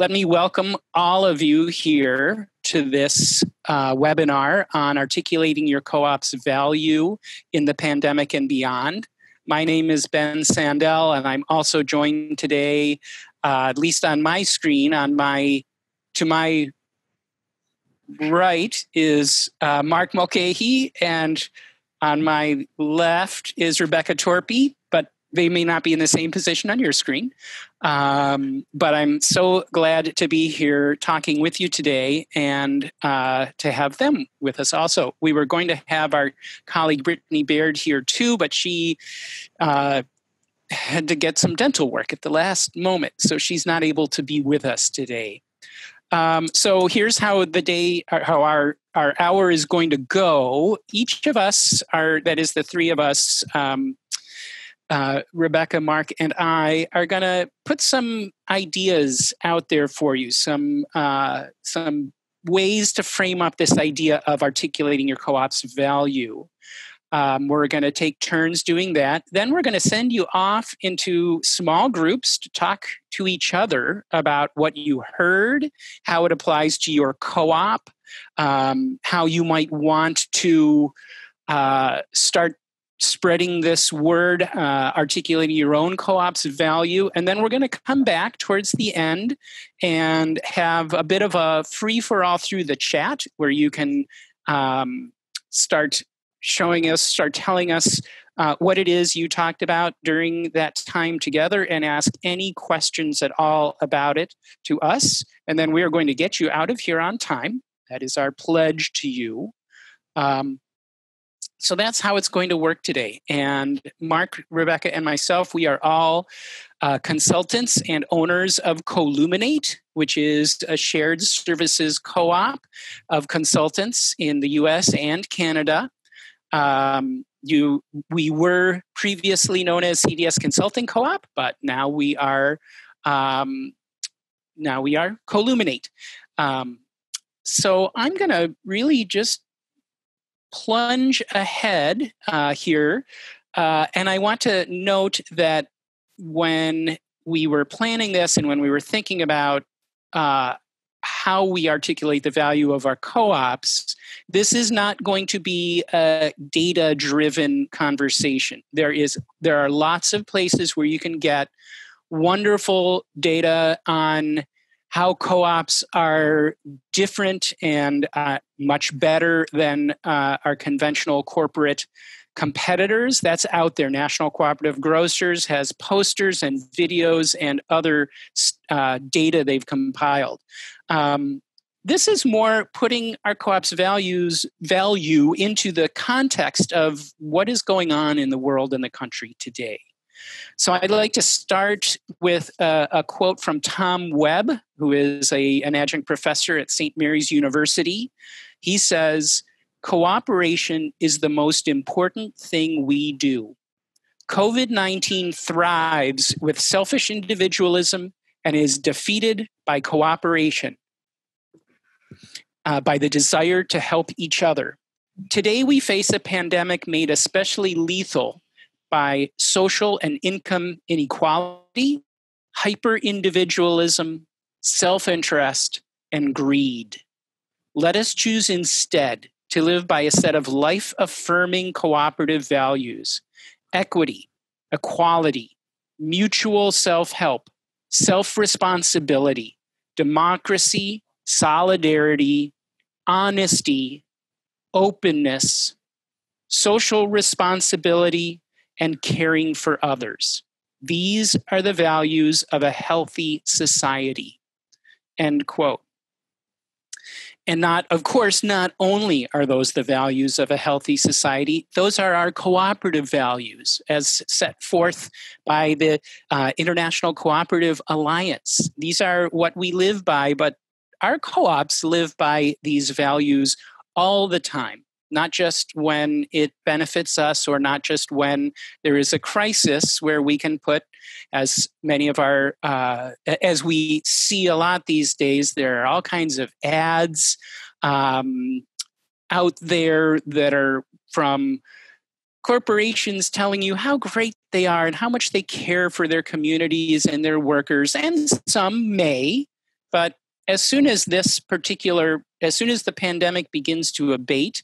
let me welcome all of you here to this uh, webinar on articulating your co op's value in the pandemic and beyond. My name is Ben Sandell, and I'm also joined today, uh, at least on my screen, on my to my right is uh, Mark Mulcahy, and on my left is Rebecca Torpy but they may not be in the same position on your screen. Um, but I'm so glad to be here talking with you today and uh, to have them with us also. We were going to have our colleague Brittany Baird here too, but she uh, had to get some dental work at the last moment, so she's not able to be with us today. Um, so here's how the day, how our our hour is going to go. Each of us are, that is the three of us, um, uh, Rebecca, Mark, and I are going to put some ideas out there for you, some uh, some ways to frame up this idea of articulating your co-op's value. Um, we're going to take turns doing that. Then we're going to send you off into small groups to talk to each other about what you heard, how it applies to your co-op, um, how you might want to uh, start spreading this word, uh, articulating your own co op's value. And then we're going to come back towards the end and have a bit of a free for all through the chat where you can um, start showing us, start telling us uh, what it is you talked about during that time together and ask any questions at all about it to us. And then we are going to get you out of here on time. That is our pledge to you. Um, so that's how it's going to work today. And Mark, Rebecca, and myself, we are all uh, consultants and owners of Columinate, which is a shared services co op of consultants in the US and Canada. Um, you, we were previously known as CDS Consulting Co op, but now we are. Um, now we are Columinate. Um, so I'm going to really just plunge ahead uh, here. Uh, and I want to note that when we were planning this and when we were thinking about uh, how we articulate the value of our co-ops this is not going to be a data driven conversation there is there are lots of places where you can get wonderful data on how co-ops are different and uh, much better than uh, our conventional corporate competitors. That's out there. National cooperative grocers has posters and videos and other uh, data they've compiled. Um, this is more putting our co-op's values value into the context of what is going on in the world and the country today so I'd like to start with a, a, quote from Tom Webb, who is a, an adjunct professor at St. Mary's University. He says, Cooperation is the most important thing we do. COVID 19 thrives with selfish individualism and is defeated by cooperation, uh, by the desire to help each other. Today, we face a pandemic made especially lethal by social and income inequality, hyper individualism, self interest, and greed. Let us choose instead to live by a set of life affirming cooperative values equity, equality, mutual self help, self responsibility, democracy, solidarity, honesty, openness, social responsibility, and caring for others. These are the values of a healthy society. End quote. And not, of course, not only are those the values of a healthy society, those are our cooperative values as set forth by the uh, International Cooperative Alliance. These are what we live by, but our co ops live by these values all the time not just when it benefits us or not just when there is a crisis where we can put as many of our uh, as we see a lot these days there are all kinds of ads um, out there that are from corporations telling you how great they are and how much they care for their communities and their workers and some may but as soon as this particular, as soon as the pandemic begins to abate,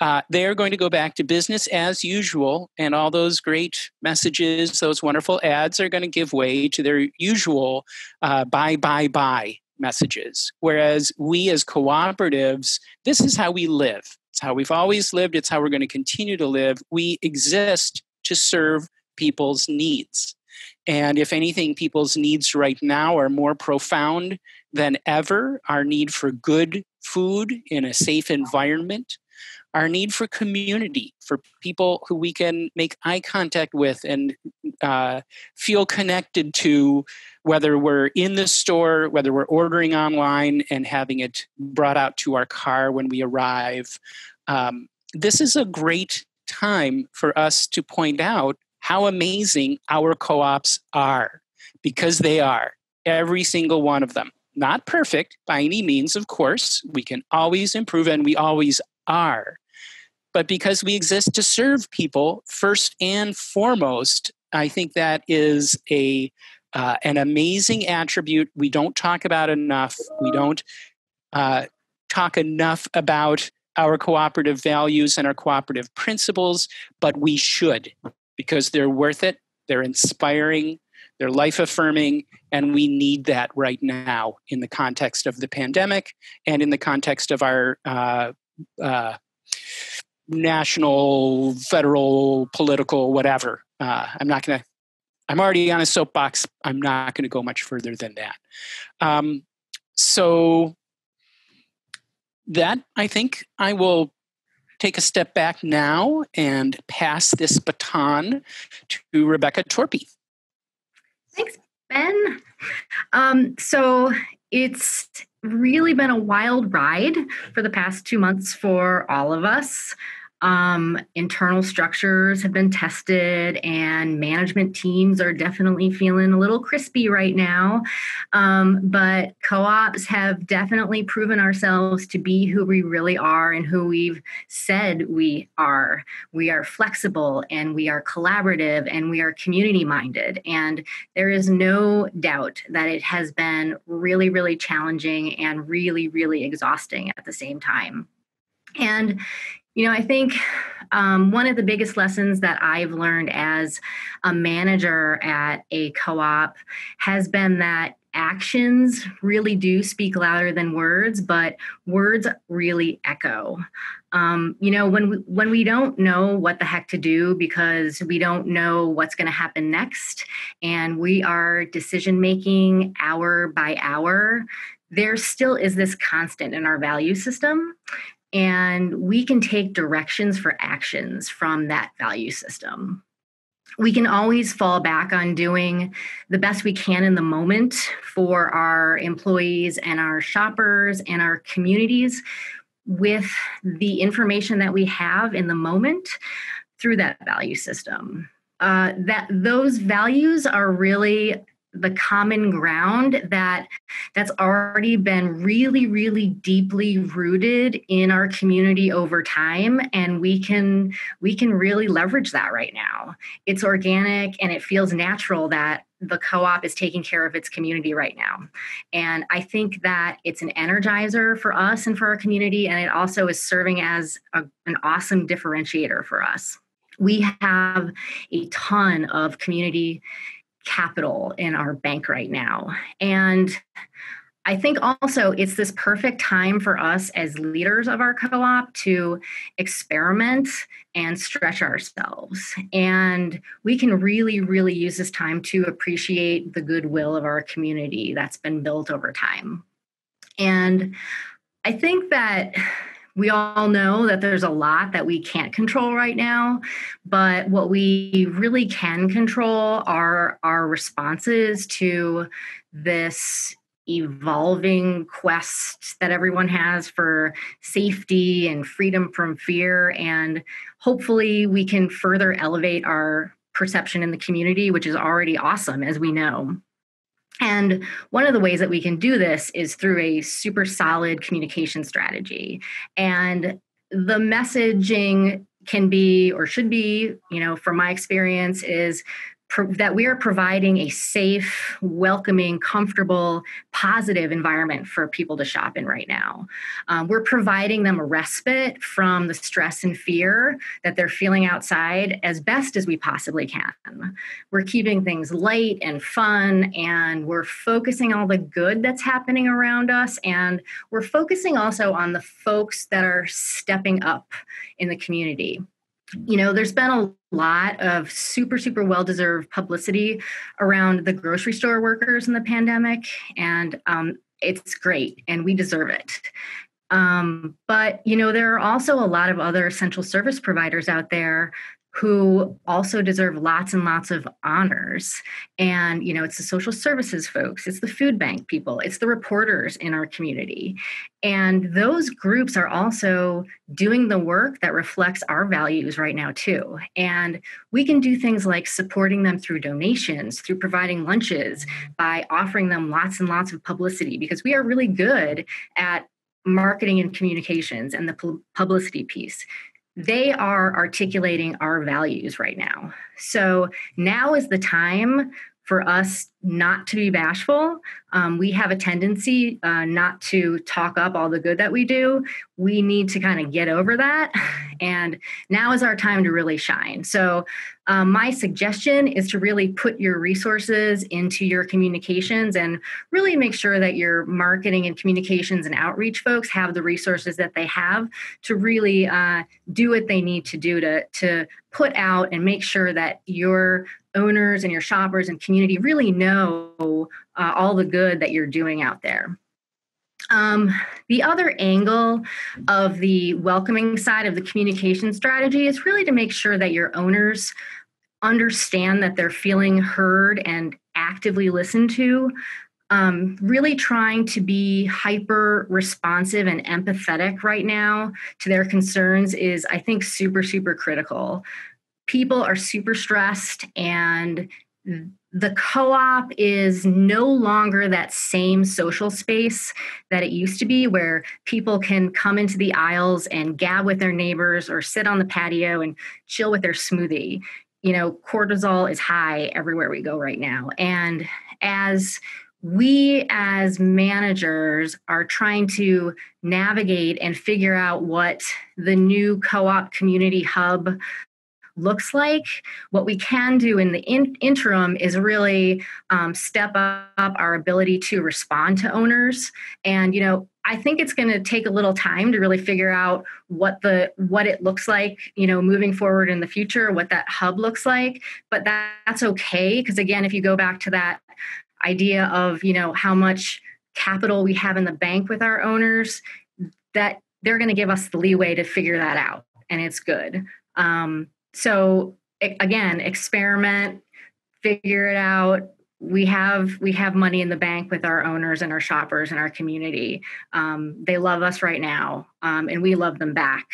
uh, they're going to go back to business as usual, and all those great messages, those wonderful ads, are going to give way to their usual uh, buy, buy, buy messages. Whereas we as cooperatives, this is how we live. It's how we've always lived, it's how we're going to continue to live. We exist to serve people's needs. And if anything, people's needs right now are more profound than ever. Our need for good food in a safe environment, our need for community, for people who we can make eye contact with and uh, feel connected to, whether we're in the store, whether we're ordering online and having it brought out to our car when we arrive. Um, this is a great time for us to point out how amazing our co ops are, because they are, every single one of them. Not perfect by any means, of course. We can always improve, and we always are. But because we exist to serve people first and foremost, I think that is a uh, an amazing attribute we don't talk about enough. We don't uh, talk enough about our cooperative values and our cooperative principles, but we should because they're worth it. They're inspiring. They're life affirming, and we need that right now in the context of the pandemic and in the context of our uh, uh, national, federal, political, whatever. Uh, I'm not going to. I'm already on a soapbox. I'm not going to go much further than that. Um, so that I think I will take a step back now and pass this baton to Rebecca Torpy. Thanks, Ben. Um, so it's really been a wild ride for the past two months for all of us. Um, internal structures have been tested, and management teams are definitely feeling a little crispy right now. Um, but co ops have definitely proven ourselves to be who we really are and who we've said we are. We are flexible and we are collaborative and we are community minded. And there is no doubt that it has been really, really challenging and really, really exhausting at the same time. And you know, I think um, one of the biggest lessons that I've learned as a manager at a co op has been that actions really do speak louder than words, but words really echo. Um, you know, when we, when we don't know what the heck to do because we don't know what's going to happen next, and we are decision making hour by hour, there still is this constant in our value system and we can take directions for actions from that value system. We can always fall back on doing the best we can in the moment for our employees and our shoppers and our communities with the information that we have in the moment through that value system. Uh, that those values are really the common ground that that's already been really really deeply rooted in our community over time and we can we can really leverage that right now. It's organic and it feels natural that the co-op is taking care of its community right now. And i think that it's an energizer for us and for our community and it also is serving as a, an awesome differentiator for us. We have a ton of community capital in our bank right now. And I think also it's this perfect time for us as leaders of our co op to experiment and stretch ourselves. And we can really, really use this time to appreciate the goodwill of our community that's been built over time. And I think that we all know that there's a lot that we can't control right now, but what we really can control are our responses to this evolving quest that everyone has for safety and freedom from fear. And hopefully, we can further elevate our perception in the community, which is already awesome, as we know. And one of the ways that we can do this is through a super solid communication strategy. And the messaging can be or should be, you know, from my experience, is that we are providing a safe, welcoming, comfortable, positive environment for people to shop in right now. Um, we're providing them a respite from the stress and fear that they're feeling outside as best as we possibly can. We're keeping things light and fun, and we're focusing all the good that's happening around us, and we're focusing also on the folks that are stepping up in the community you know, there's been a lot of super, super well deserved publicity around the grocery store workers in the pandemic, and um, it's great, and we deserve it. Um, but, you know, there are also a lot of other essential service providers out there who also deserve lots and lots of honors. And, you know, it's the social services folks, it's the food bank people, it's the reporters in our community. And those groups are also doing the work that reflects our values right now, too. And we can do things like supporting them through donations, through providing lunches, by offering them lots and lots of publicity, because we are really good at marketing and communications and the publicity piece they are articulating our values right now. So now is the time for us not to be bashful. Um, we have a tendency uh, not to talk up all the good that we do. We need to kind of get over that. And now is our time to really shine. So, um, my suggestion is to really put your resources into your communications and really make sure that your marketing and communications and outreach folks have the resources that they have to really uh, do what they need to do to, to put out and make sure that your owners and your shoppers and community really know uh, all the good that you're doing out there. Um, the other angle of the welcoming side of the communication strategy is really to make sure that your owners understand that they're feeling heard and actively listened to. Um, really trying to be hyper responsive and empathetic right now to their concerns is, I think, super, super critical people are super stressed and the co-op is no longer that same social space that it used to be where people can come into the aisles and gab with their neighbors or sit on the patio and chill with their smoothie. You know cortisol is high everywhere we go right now. And as we as managers are trying to navigate and figure out what the new co-op community hub looks like. What we can do in the in- interim is really um, step up our ability to respond to owners. And you know, I think it's going to take a little time to really figure out what the what it looks like, you know, moving forward in the future, what that hub looks like. But that, that's okay because again, if you go back to that idea of you know how much capital we have in the bank with our owners, that they're going to give us the leeway to figure that out, and it's good. Um, so again experiment figure it out. We have we have money in the bank with our owners and our shoppers and our community. Um, they love us right now um, and we love them back.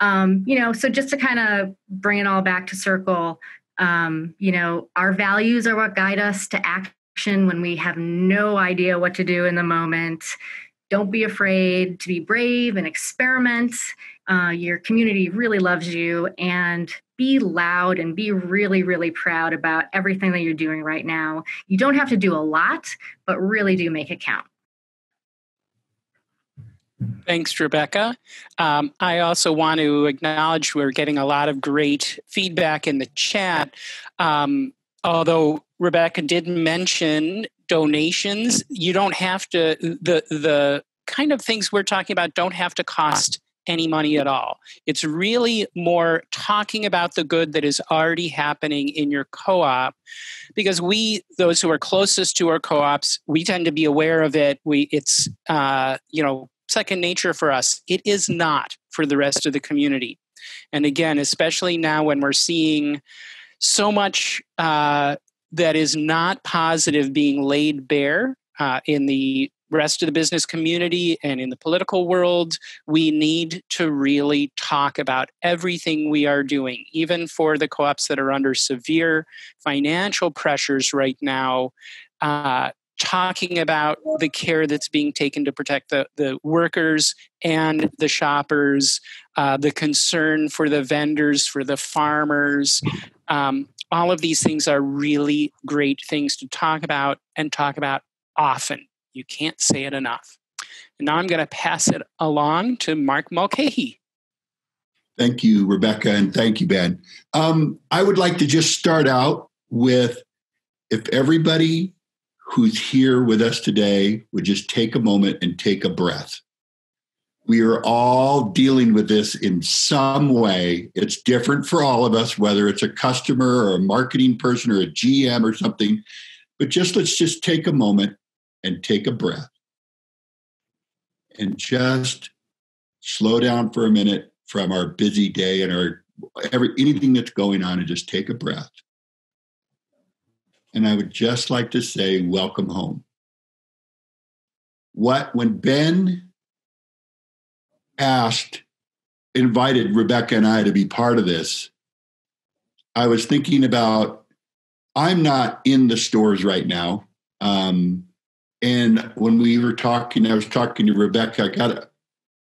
Um, you know so just to kind of bring it all back to circle um, you know our values are what guide us to action when we have no idea what to do in the moment. Don't be afraid to be brave and experiment. Uh, your community really loves you and be loud and be really, really proud about everything that you're doing right now. You don't have to do a lot, but really do make it count. Thanks, Rebecca. Um, I also want to acknowledge we're getting a lot of great feedback in the chat. Um, although Rebecca did mention donations, you don't have to, the, the kind of things we're talking about don't have to cost any money at all. It's really more talking about the good that is already happening in your co op because we, those who are closest to our co ops, we tend to be aware of it. We, it's, uh, you know, second nature for us. It is not for the rest of the community. And again, especially now when we're seeing so much uh, that is not positive being laid bare uh, in the rest of the business community and in the political world, we need to really talk about everything we are doing, even for the co ops that are under severe financial pressures right now. Uh, talking about the care that's being taken to protect the, the workers and the shoppers, uh, the concern for the vendors, for the farmers, um, all of these things are really great things to talk about and talk about often. You can't say it enough. And now I'm going to pass it along to Mark Mulcahy. Thank you, Rebecca, and thank you, Ben. Um, I would like to just start out with if everybody who's here with us today would just take a moment and take a breath. We are all dealing with this in some way. It's different for all of us, whether it's a customer or a marketing person or a GM or something. But just let's just take a moment and take a breath and just slow down for a minute from our busy day and our every anything that's going on and just take a breath. And I would just like to say, welcome home. What when Ben asked, invited Rebecca and I to be part of this, I was thinking about I'm not in the stores right now. Um, and when we were talking, I was talking to Rebecca, I got a,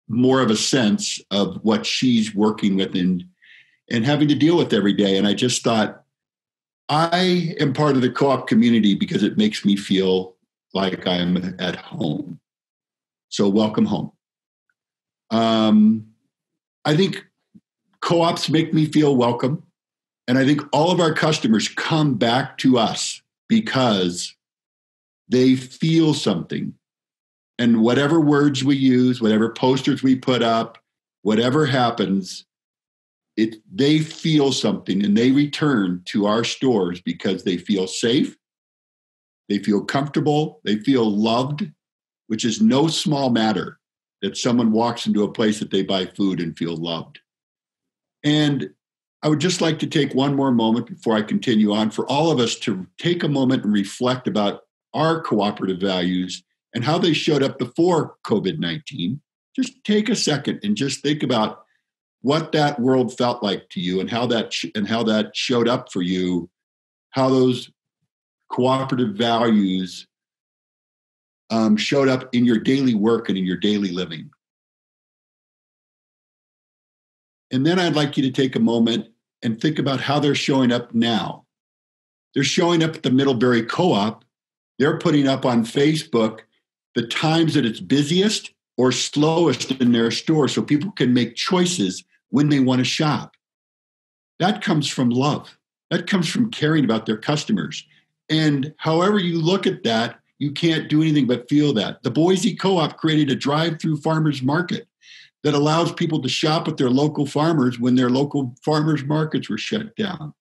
more of a sense of what she's working with and and having to deal with every day. And I just thought, I am part of the co-op community because it makes me feel like I'm at home. So welcome home. Um, I think co-ops make me feel welcome. And I think all of our customers come back to us because they feel something. And whatever words we use, whatever posters we put up, whatever happens, it they feel something and they return to our stores because they feel safe, they feel comfortable, they feel loved, which is no small matter that someone walks into a place that they buy food and feel loved. And I would just like to take one more moment before I continue on for all of us to take a moment and reflect about our cooperative values and how they showed up before COVID 19, just take a second and just think about what that world felt like to you and how that sh- and how that showed up for you how those cooperative values um, showed up in your daily work and in your daily living. And then i'd like you to take a moment and think about how they're showing up now. They're showing up at the middlebury co-op they're putting up on Facebook the times that it's busiest or slowest in their store so people can make choices when they want to shop. That comes from love. That comes from caring about their customers. And however you look at that, you can't do anything but feel that. The Boise Co op created a drive through farmers market that allows people to shop at their local farmers when their local farmers markets were shut down.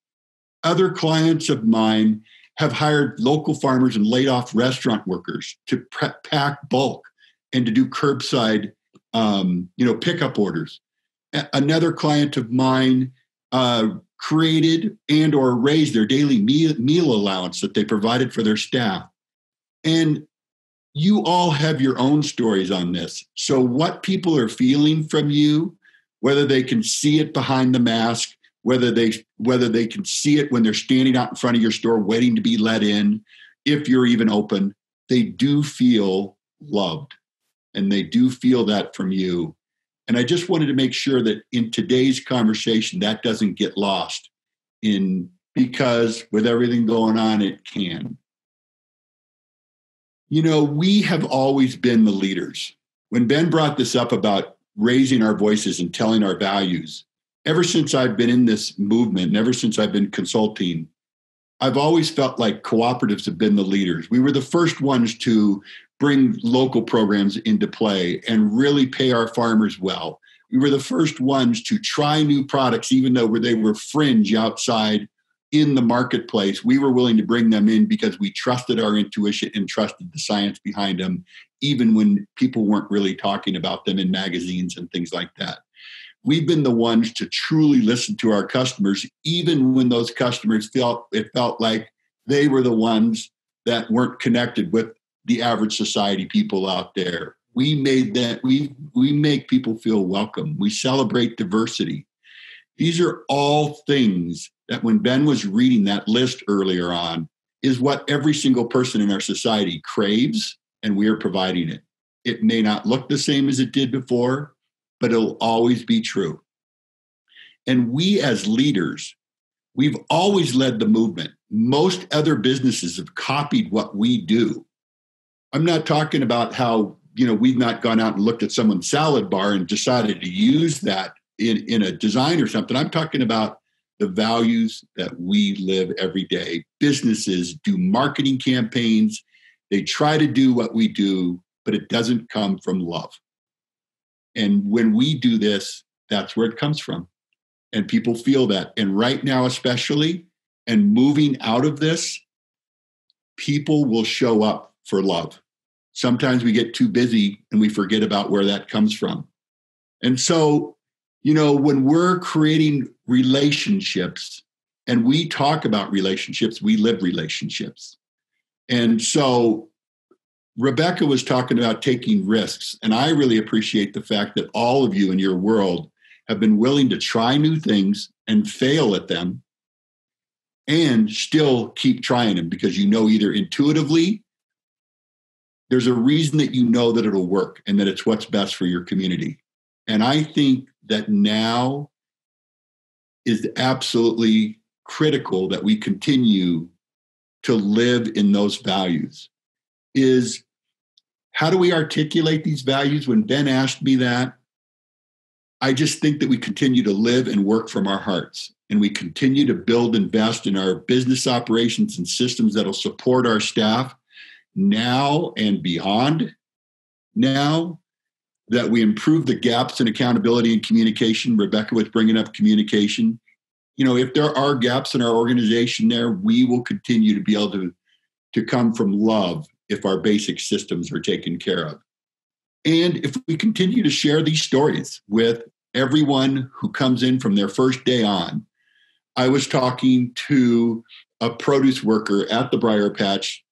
Other clients of mine have hired local farmers and laid off restaurant workers to pre- pack bulk and to do curbside, um, you know, pickup orders. A- another client of mine uh, created and or raised their daily meal, meal allowance that they provided for their staff. And you all have your own stories on this. So what people are feeling from you, whether they can see it behind the mask, whether they whether they can see it when they're standing out in front of your store waiting to be let in if you're even open they do feel loved and they do feel that from you. And i just wanted to make sure that in today's conversation that doesn't get lost in because with everything going on it can. You know we have always been the leaders. When ben brought this up about raising our voices and telling our values ever since I've been in this movement, and ever since I've been consulting, I've always felt like cooperatives have been the leaders. We were the first ones to bring local programs into play and really pay our farmers well. We were the first ones to try new products, even though they were fringe outside in the marketplace. We were willing to bring them in because we trusted our intuition and trusted the science behind them, even when people weren't really talking about them in magazines and things like that we've been the ones to truly listen to our customers, even when those customers felt it felt like they were the ones that weren't connected with the average society people out there. We made that we we make people feel welcome. We celebrate diversity. These are all things that when Ben was reading that list earlier on, is what every single person in our society craves, and we are providing it. It may not look the same as it did before, but it'll always be true. And we as leaders, We've always led the movement. Most other businesses have copied what we do. I'm not talking about how, you know, we've not gone out and looked at someone's salad bar and decided to use that in, in a design or something. I'm talking about the values that we live every day. Businesses do marketing campaigns, they try to do what we do, but it doesn't come from love. And when we do this, that's where it comes from. And people feel that. And right now, especially, and moving out of this, people will show up for love. Sometimes we get too busy and we forget about where that comes from. And so you know, when we're creating relationships and we talk about relationships, we live relationships. And so Rebecca was talking about taking risks. And I really appreciate the fact that all of you in your world have been willing to try new things and fail at them and still keep trying them because you know either intuitively there's a reason that you know that it'll work and that it's what's best for your community. And I think that now is absolutely critical that we continue to live in those values is how do we articulate these values when ben asked me that i just think that we continue to live and work from our hearts and we continue to build invest in our business operations and systems that'll support our staff now and beyond now that we improve the gaps in accountability and communication. Rebecca was bringing up communication. You know, if there are gaps in our organization there, we will continue to be able to, to come from love if our basic systems are taken care of. And if we continue to share these stories with everyone who comes in from their first day on, I was talking to a produce worker at the Briar Patch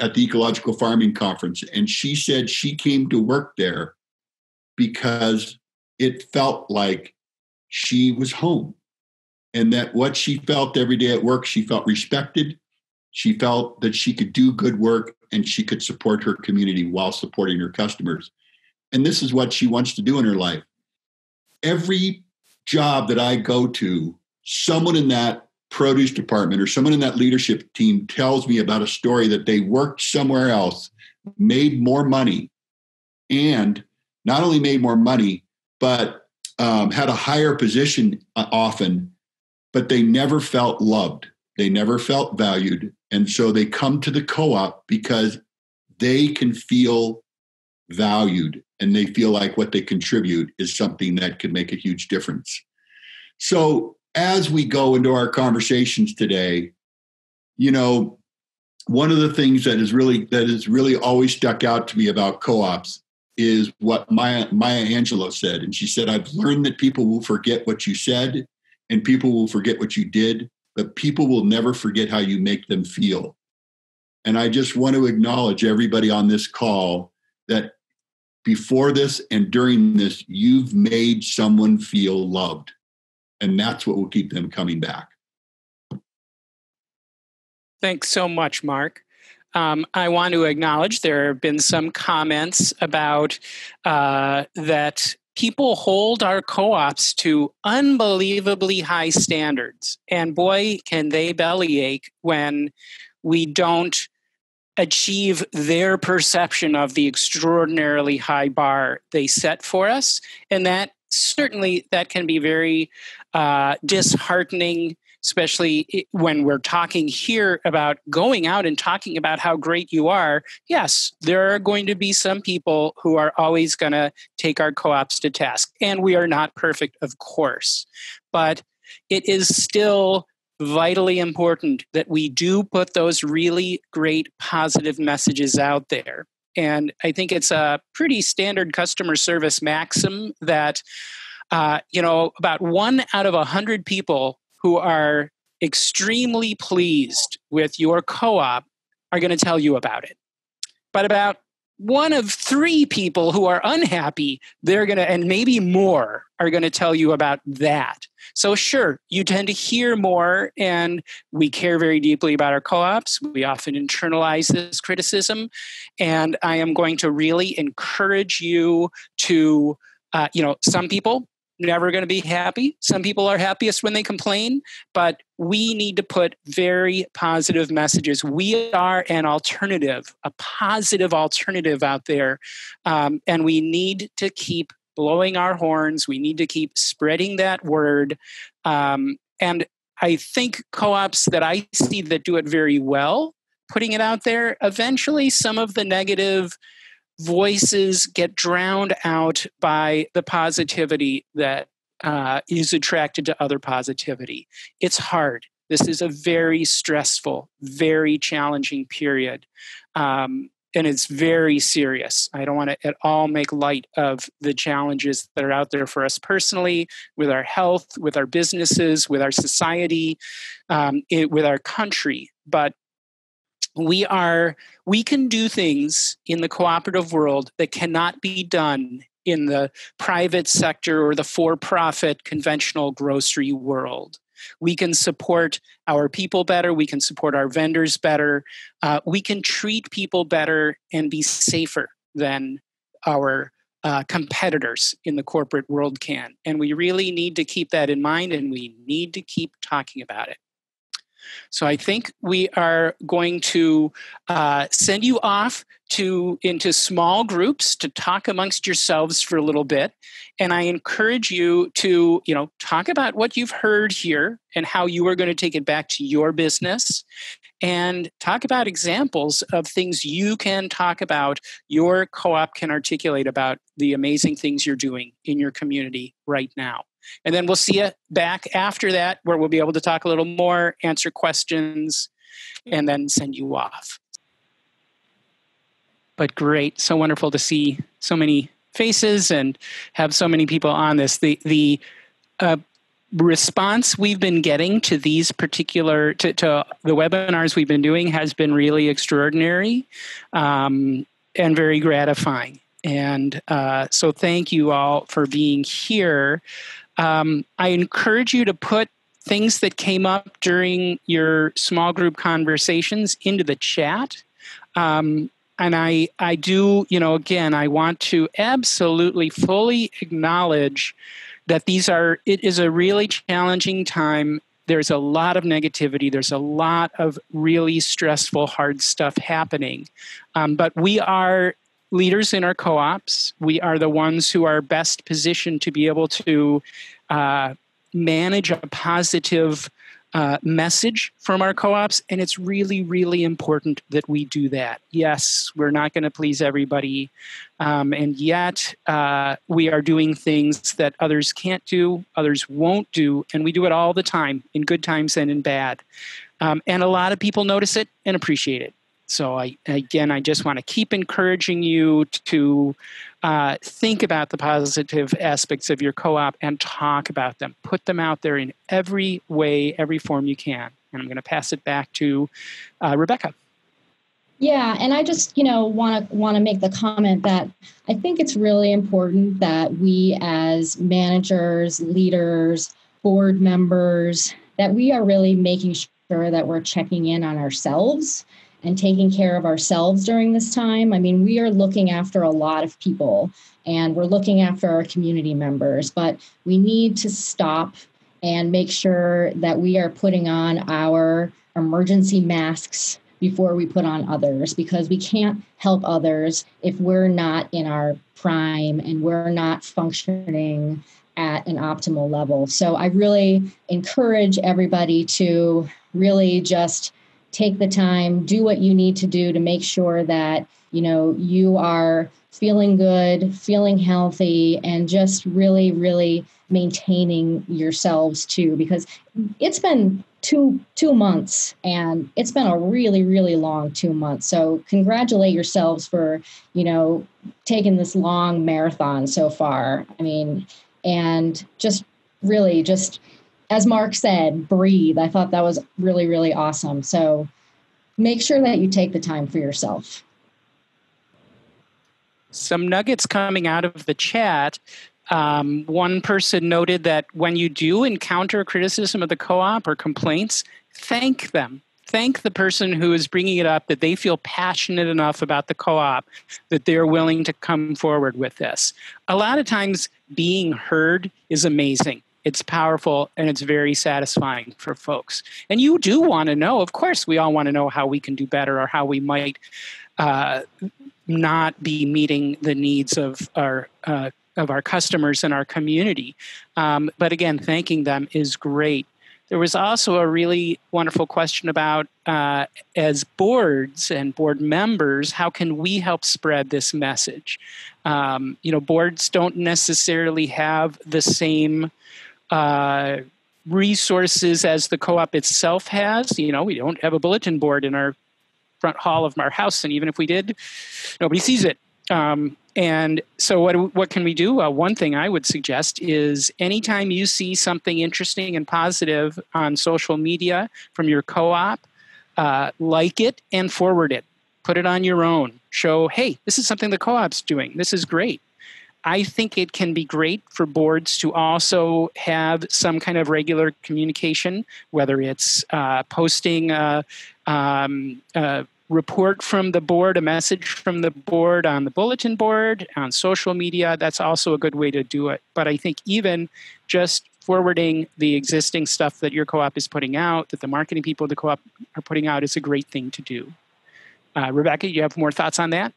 at the Ecological Farming Conference, and she said she came to work there because it felt like she was home and that what she felt every day at work, she felt respected. She felt that she could do good work and she could support her community while supporting her customers. And this is what she wants to do in her life. Every job that I go to, someone in that produce department or someone in that leadership team tells me about a story that they worked somewhere else, made more money, and not only made more money, but um, had a higher position uh, often, but they never felt loved. They never felt valued. And so they come to the co op because they can feel valued and they feel like what they contribute is something that could make a huge difference. So as we go into our conversations today, you know, one of the things that is really that has really always stuck out to me about co-ops is what Maya, Maya Angelou said. And she said, I've learned that people will forget what you said and people will forget what you did, but people will never forget how you make them feel. And I just want to acknowledge everybody on this call that before this and during this, you've made someone feel loved. And that's what will keep them coming back. Thanks so much, Mark. Um, I want to acknowledge there have been some comments about uh, that people hold our co-ops to unbelievably high standards. And boy can they bellyache when we don't achieve their perception of the extraordinarily high bar they set for us. And that certainly that can be very uh, disheartening especially when we're talking here about going out and talking about how great you are. Yes, there are going to be some people who are always going to take our co ops to task. And we are not perfect, of course. But it is still vitally important that we do put those really great positive messages out there. And I think it's a pretty standard customer service maxim that, uh, you know, about one out of a hundred people who are extremely pleased with your co op are going to tell you about it. But about one of three people who are unhappy, they're going to, and maybe more, are going to tell you about that. So, sure, you tend to hear more, and we care very deeply about our co ops. We often internalize this criticism. And I am going to really encourage you to, uh, you know, some people never going to be happy. Some people are happiest when they complain, but we need to put very positive messages. We are an alternative, a positive alternative out there. Um, and we need to keep blowing our horns. We need to keep spreading that word. Um, and I think co ops that I see that do it very well, putting it out there, eventually some of the negative voices get drowned out by the positivity that uh, is attracted to other positivity. It's hard. This is a very stressful, very challenging period. Um, and it's very serious. I don't want to at all make light of the challenges that are out there for us personally, with our health, with our businesses, with our society, um, it, with our country. But we are we can do things in the cooperative world that cannot be done in the private sector or the for-profit conventional grocery world. We can support our people better we can support our vendors better uh, we can treat people better and be safer than our uh, competitors in the corporate world can. And we really need to keep that in mind and we need to keep talking about it so I think we are going to uh, send you off to into small groups to talk amongst yourselves for a little bit, and I encourage you to you know talk about what you've heard here and how you are going to take it back to your business, and talk about examples of things you can talk about your co-op can articulate about the amazing things you're doing in your community right now. And then we'll see you back after that where we'll be able to talk a little more, answer questions, and then send you off. But great, so wonderful to see so many faces and have so many people on this. The the uh, response we've been getting to these particular to, to, the webinars we've been doing has been really extraordinary um, and very gratifying. And uh, so, thank you all for being here. Um, I encourage you to put things that came up during your small group conversations into the chat. Um, and I, I do, you know, again, I want to absolutely fully acknowledge that these are, it is a really challenging time. There's a lot of negativity. There's a lot of really stressful, hard stuff happening. Um, but we are leaders in our co-ops. We are the ones who are best positioned to be able to uh, manage a positive uh, message from our co-ops and it's really really important that we do that. Yes we're not going to please everybody um, and yet uh, we are doing things that others can't do others won't do and we do it all the time in good times and in bad. Um, and a lot of people notice it and appreciate it so I again, I just want to keep encouraging you to uh, think about the positive aspects of your co-op and talk about them. Put them out there in every way, every form you can. And I'm going to pass it back to uh, Rebecca. Yeah, and I just you know want to want to make the comment that I think it's really important that we as managers, leaders, board members, that we are really making sure that we're checking in on ourselves and taking care of ourselves during this time. I mean, we are looking after a lot of people and we're looking after our community members, but we need to stop and make sure that we are putting on our emergency masks before we put on others because we can't help others if we're not in our prime and we're not functioning at an optimal level. So I really encourage everybody to really just take the time, do what you need to do to make sure that, you know, you are feeling good, feeling healthy, and just really, really maintaining yourselves too, because it's been two two months and it's been a really really long two months. So congratulate yourselves for you know taking this long marathon so far. I mean and just really just as Mark said, breathe. I thought that was really, really awesome. So make sure that you take the time for yourself. Some nuggets coming out of the chat. Um, one person noted that when you do encounter criticism of the co op or complaints, thank them. thank the person who is bringing it up that they feel passionate enough about the co-op that they're willing to come forward with this a lot of times being heard is amazing it's powerful and it's very satisfying for folks. And you do want to know of course we all want to know how we can do better or how we might uh, not be meeting the needs of our uh, of our customers and our community. Um, but again thanking them is great. There was also a really wonderful question about uh, as boards and board members, how can we help spread this message? Um, you know, boards don't necessarily have the same uh, resources as the co-op itself has. You know, we don't have a bulletin board in our front hall of our house, and even if we did, nobody sees it. Um, and so, what what can we do? Uh, one thing I would suggest is anytime you see something interesting and positive on social media from your co-op, uh, like it and forward it. Put it on your own. Show, hey, this is something the co-op's doing. This is great. I think it can be great for boards to also have some kind of regular communication, whether it's uh, posting a, um, a, report from the board, a message from the board on the bulletin board, on social media. That's also a good way to do it. But I think even just forwarding the existing stuff that your co-op is putting out, that the marketing people of the co-op are putting out, is a great thing to do. Uh, Rebecca, you have more thoughts on that?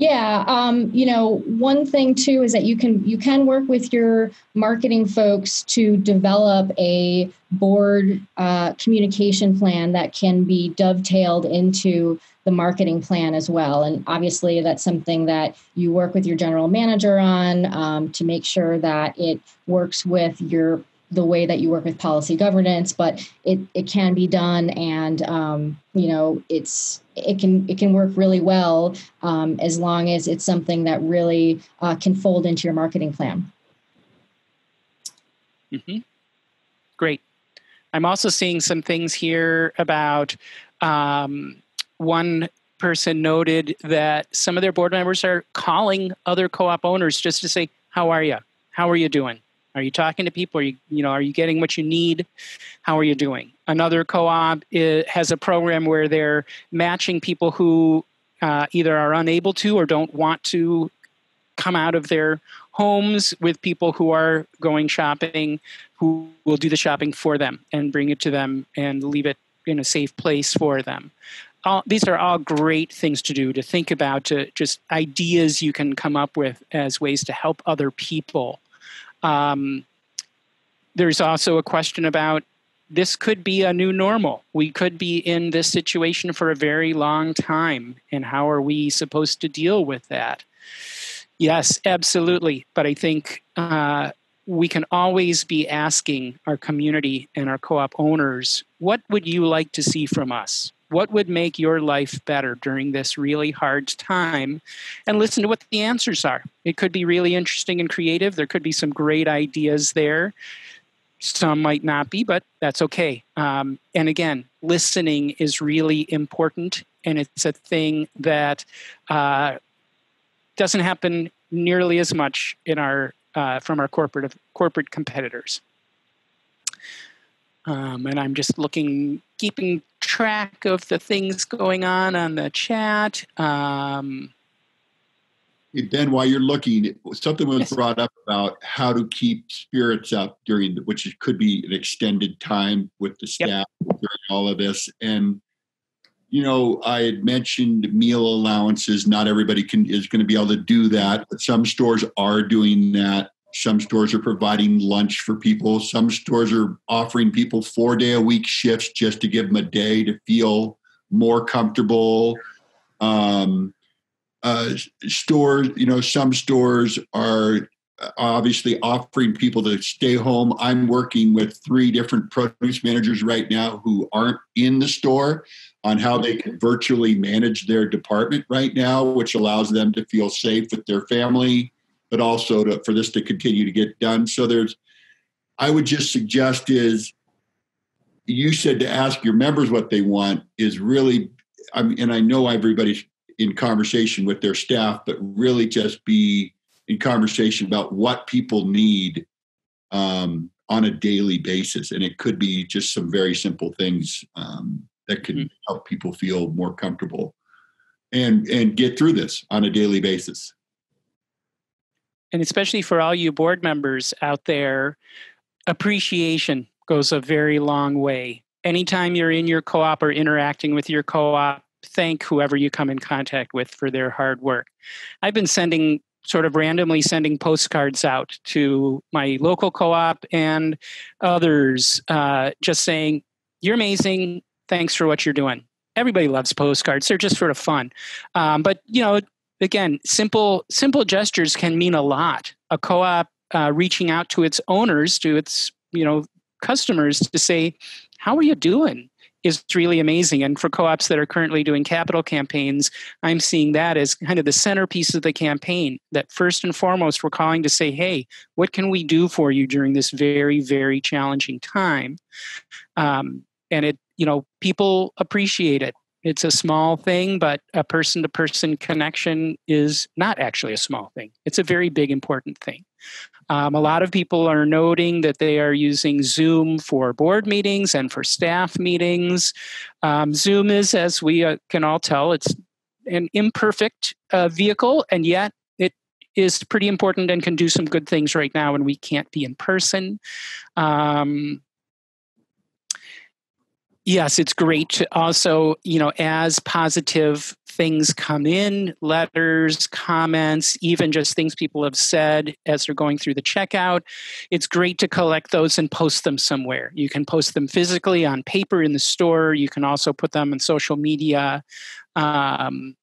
Yeah, um, you know, one thing too is that you can you can work with your marketing folks to develop a board uh, communication plan that can be dovetailed into the marketing plan as well. And obviously, that's something that you work with your general manager on um, to make sure that it works with your the way that you work with policy governance, but it, it can be done, and um, you know it's it can it can work really well um, as long as it's something that really uh, can fold into your marketing plan. Mm-hmm. Great. I'm also seeing some things here about um, one person noted that some of their board members are calling other co-op owners just to say, "How are you? How are you doing?" Are you talking to people? Are you, you know, are you getting what you need? How are you doing? Another co-op has a program where they're matching people who uh, either are unable to or don't want to come out of their homes with people who are going shopping, who will do the shopping for them and bring it to them and leave it in a safe place for them. All, these are all great things to do to think about to just ideas you can come up with as ways to help other people um, there's also a question about this could be a new normal. We could be in this situation for a very long time. And how are we supposed to deal with that? Yes, absolutely. But I think uh, we can always be asking our community and our co op owners what would you like to see from us? What would make your life better during this really hard time? And listen to what the answers are. It could be really interesting and creative. There could be some great ideas there. Some might not be, but that's okay. Um, and again, listening is really important, and it's a thing that uh, doesn't happen nearly as much in our uh, from our corporate corporate competitors. Um, and I'm just looking, keeping track of the things going on on the chat. Um, hey ben, while you're looking, something was yes. brought up about how to keep spirits up during, the, which could be an extended time with the staff yep. during all of this. And you know, I had mentioned meal allowances. Not everybody can is going to be able to do that, but some stores are doing that. Some stores are providing lunch for people. Some stores are offering people four day a week shifts just to give them a day to feel more comfortable. Um, uh, stores, you know, some stores are obviously offering people to stay home. I'm working with three different produce managers right now who aren't in the store on how they can virtually manage their department right now, which allows them to feel safe with their family but also to, for this to continue to get done. So there's, I would just suggest is, you said to ask your members what they want is really, I mean, and I know everybody's in conversation with their staff, but really just be in conversation about what people need um, on a daily basis, and it could be just some very simple things um, that can mm-hmm. help people feel more comfortable and and get through this on a daily basis. And especially for all you board members out there, appreciation goes a very long way. Anytime you're in your co-op or interacting with your co-op, thank whoever you come in contact with for their hard work. I've been sending sort of randomly sending postcards out to my local co-op and others uh, just saying you're amazing thanks for what you're doing everybody loves postcards they're just sort of fun um, but you know again simple simple gestures can mean a lot a co-op uh, reaching out to its owners to its you know customers to say how are you doing is really amazing. And for co ops that are currently doing capital campaigns, I'm seeing that as kind of the centerpiece of the campaign. That first and foremost, we're calling to say, hey, what can we do for you during this very, very challenging time? Um, and it, you know, people appreciate it. It's a small thing, but a person to person connection is not actually a small thing. It's a very big, important thing. Um, a lot of people are noting that they are using Zoom for board meetings and for staff meetings. Um, Zoom is, as we uh, can all tell, it's an imperfect uh, vehicle, and yet it is pretty important and can do some good things right now when we can't be in person. Um, yes, it's great to also, you know, as positive things come in, letters, comments, even just things people have said as they're going through the checkout, it's great to collect those and post them somewhere. You can post them physically on paper in the store, you can also put them on social media. Um,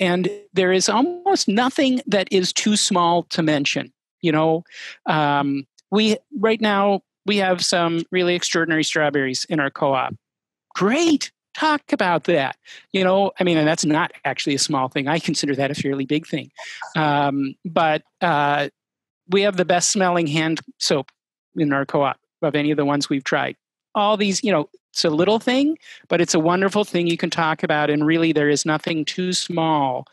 and there is almost nothing that is too small to mention. You know, um, we right now we have some really extraordinary strawberries in our co-op great! Talk about that. You know i mean and that's not actually a small thing. I consider that a fairly big thing. Um, but uh, we have the best smelling hand soap in our co-op of any of the ones we've tried. All these you know it's a little thing but it's a wonderful thing you can talk about and really there is nothing too small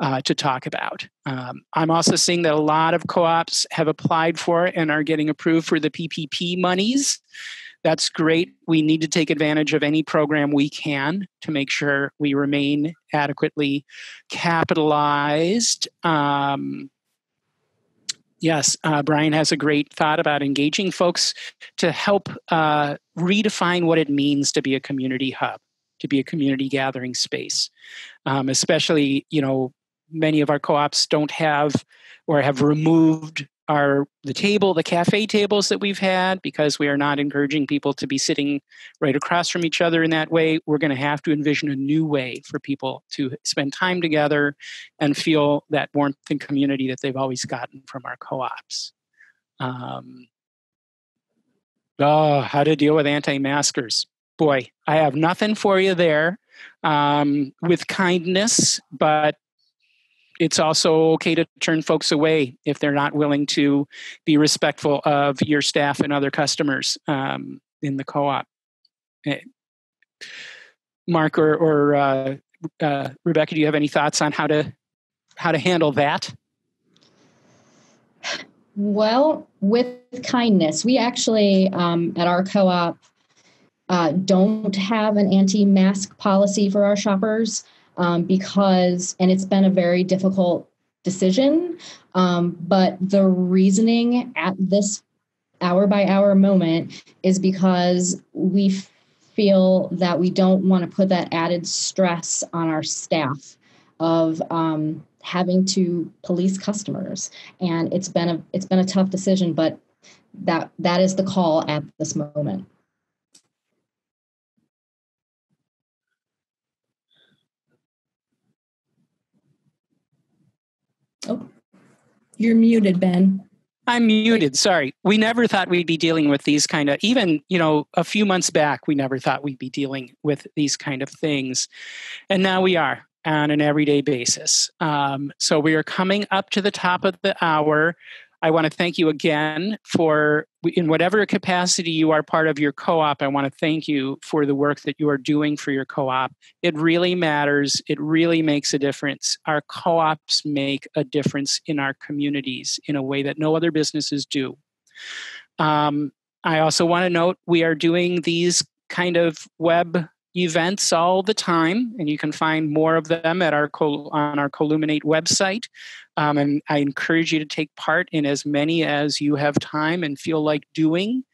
uh, to talk about. Um, i'm also seeing that a lot of co-ops have applied for and are getting approved for the ppp monies that's great. We need to take advantage of any program we can to make sure we remain adequately capitalized. Um, yes, uh, Brian has a great thought about engaging folks to help uh, redefine what it means to be a community hub, to be a community gathering space. Um, especially, you know, many of our co-ops don't have or have removed are the table, the cafe tables that we've had, because we are not encouraging people to be sitting right across from each other in that way. We're going to have to envision a new way for people to spend time together and feel that warmth and community that they've always gotten from our co ops. Um, oh, how to deal with anti maskers. Boy, I have nothing for you there um, with kindness, but it's also okay to turn folks away if they're not willing to be respectful of your staff and other customers um, in the co-op. Eh, Mark or, or uh, uh, Rebecca, do you have any thoughts on how to how to handle that? Well, with kindness, we actually um, at our co-op uh, don't have an anti-mask policy for our shoppers um, because, and it's been a very difficult decision, um, but the reasoning at this hour by hour moment is because we feel that we don't want to put that added stress on our staff of um, having to police customers. And it's been a it's been a tough decision but that that is the call at this moment Oh, you're muted, Ben. I'm muted. Sorry. We never thought we'd be dealing with these kind of, even, you know, a few months back, we never thought we'd be dealing with these kind of things. And now we are on an everyday basis. Um, so we are coming up to the top of the hour. I want to thank you again for, in whatever capacity you are part of your co op, I want to thank you for the work that you are doing for your co op. It really matters. It really makes a difference. Our co ops make a difference in our communities in a way that no other businesses do. Um, I also want to note we are doing these kind of web events all the time, and you can find more of them at our on our Columinate website. Um, and I encourage you to take part in as many as you have time and feel like doing.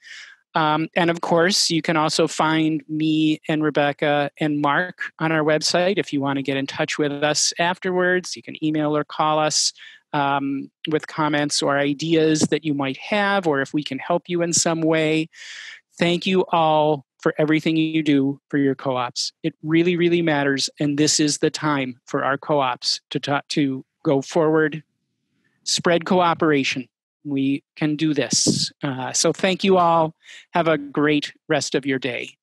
Um, and of course, you can also find me and Rebecca and Mark on our website. If you want to get in touch with us afterwards, you can email or call us um, with comments or ideas that you might have, or if we can help you in some way. Thank you all for everything you do for your co-ops. It really, really matters, and this is the time for our co-ops to talk, to go forward, spread cooperation. We can do this. Uh, so thank you all. Have a great rest of your day.